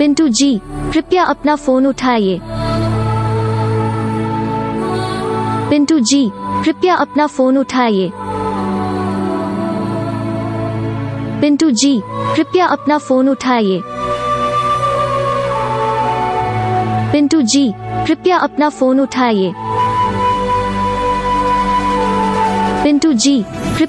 पिंटू जी, कृपया अपना फ़ोन उठाइए। पिंटू जी, कृपया अपना फ़ोन उठाइए। पिंटू जी, कृपया अपना फ़ोन उठाइए। पिंटू जी, कृपया अपना फ़ोन उठाइए। पिंटू जी, कृपया